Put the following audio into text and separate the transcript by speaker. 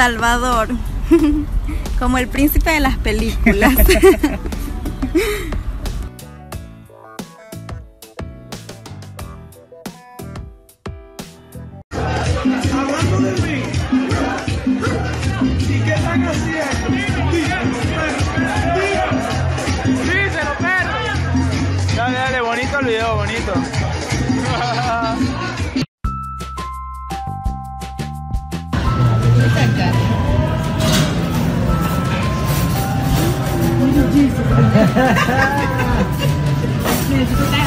Speaker 1: Salvador, como el príncipe de las películas.
Speaker 2: difícil. Tá